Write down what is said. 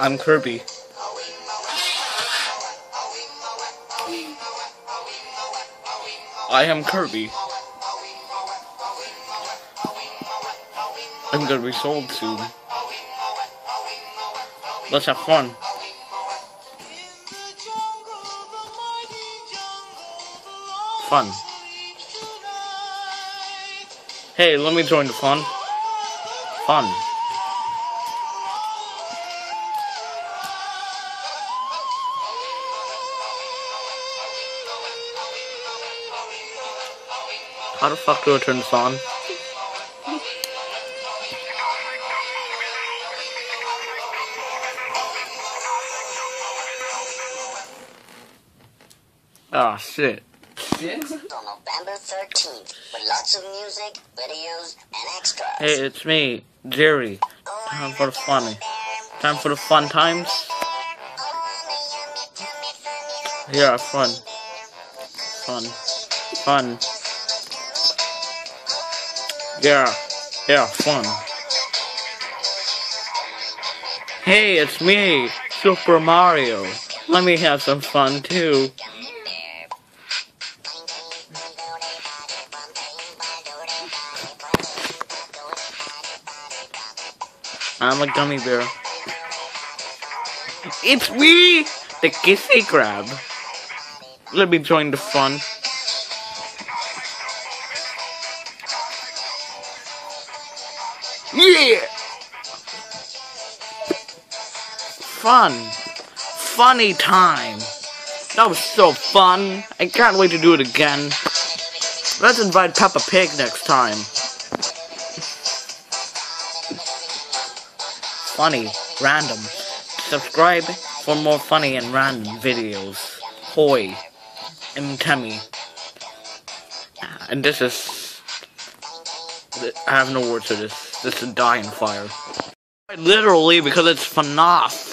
I'm Kirby. I am Kirby. I'm gonna be sold soon. Let's have fun. Fun. Hey, let me join the fun. Fun. How the fuck do I turn this on? Ah, shit. On November 13th with lots of music, videos, and extras. Hey, it's me, Jerry. Time for the funny. Time for the fun times. Yeah, fun. Fun. Fun. Yeah. Yeah, fun. Hey, it's me, Super Mario. Let me have some fun too. I'm a gummy bear. It's me, the kissy crab. Let me join the fun. Yeah! Fun. Funny time. That was so fun. I can't wait to do it again. Let's invite Peppa Pig next time. Funny, random. Subscribe for more funny and random videos. Hoi. I'm Temmie. Ah, and this is... I have no words for this. This is dying fire. Literally because it's FNAF.